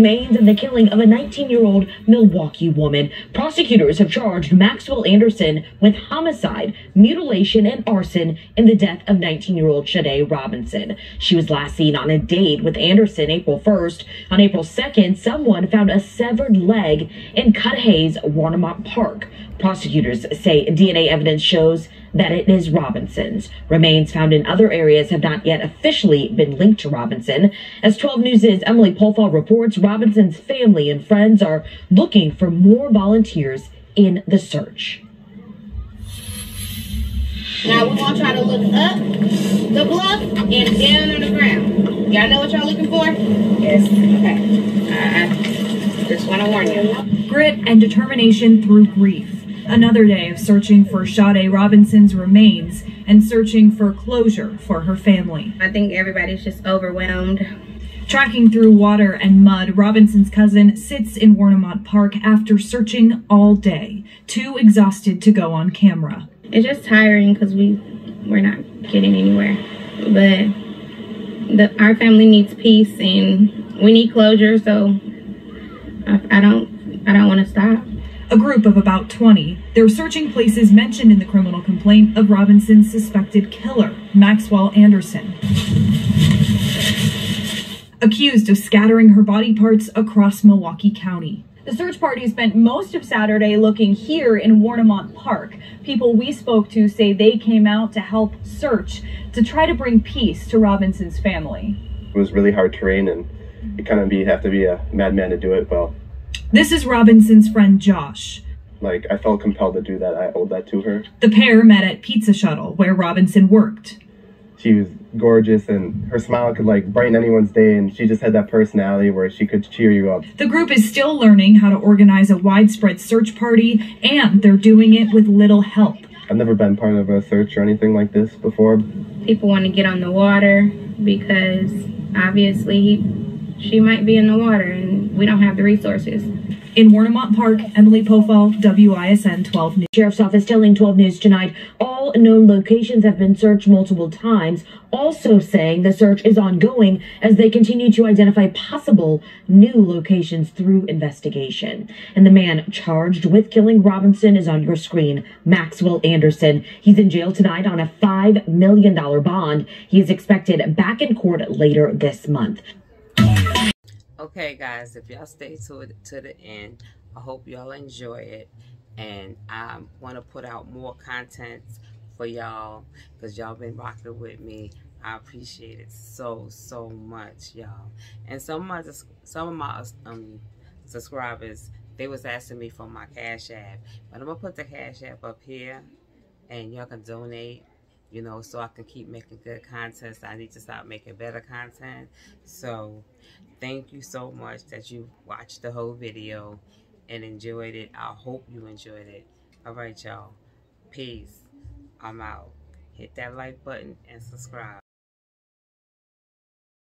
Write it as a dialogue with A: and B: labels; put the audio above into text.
A: the killing of a 19-year-old Milwaukee woman. Prosecutors have charged Maxwell Anderson with homicide, mutilation, and arson in the death of 19-year-old Sade Robinson. She was last seen on a date with Anderson April 1st. On April 2nd, someone found a severed leg in Cudahy's Warnimont Park. Prosecutors say DNA evidence shows that it is Robinson's. Remains found in other areas have not yet officially been linked to Robinson. As 12 News' Emily Polfall reports, Robinson's family and friends are looking for more volunteers in the search.
B: Now we're gonna try to look up the bluff and down on the ground. Y'all know what y'all looking for? Yes. Okay. I just want to warn you.
C: Grit and determination through grief. Another day of searching for Sade Robinson's remains and searching for closure for her family.
B: I think everybody's just overwhelmed.
C: Tracking through water and mud, Robinson's cousin sits in Warnimont Park after searching all day, too exhausted to go on camera.
B: It's just tiring because we we're not getting anywhere. But the, our family needs peace and we need closure. So I, I don't I don't want to stop.
C: A group of about 20. They're searching places mentioned in the criminal complaint of Robinson's suspected killer, Maxwell Anderson. Accused of scattering her body parts across Milwaukee County. The search party spent most of Saturday looking here in Warnimont Park. People we spoke to say they came out to help search to try to bring peace to Robinson's family.
D: It was really hard terrain and you kind of be have to be a madman to do it well.
C: This is Robinson's friend Josh.
D: Like I felt compelled to do that. I owed that to her.
C: The pair met at Pizza Shuttle where Robinson worked.
D: She was gorgeous and her smile could like brighten anyone's day and she just had that personality where she could cheer you up.
C: The group is still learning how to organize a widespread search party and they're doing it with little help.
D: I've never been part of a search or anything like this before.
B: People want to get on the water because obviously he, she might be in the water and we don't have the resources.
C: In Warnimont Park, Emily Pofall, WISN 12 News.
A: Sheriff's Office telling 12 News tonight all known locations have been searched multiple times, also saying the search is ongoing as they continue to identify possible new locations through investigation. And the man charged with killing Robinson is on your screen, Maxwell Anderson. He's in jail tonight on a $5 million bond. He is expected back in court later this month.
E: Okay, guys, if y'all stay to it to the end, I hope y'all enjoy it. And I want to put out more content for y'all because y'all been rocking with me. I appreciate it so, so much, y'all. And some of my, some of my um, subscribers, they was asking me for my Cash App. But I'm going to put the Cash App up here and y'all can donate you know, so I can keep making good content. I need to start making better content. So thank you so much that you watched the whole video and enjoyed it. I hope you enjoyed it. All right, y'all. Peace. I'm out. Hit that like button and subscribe.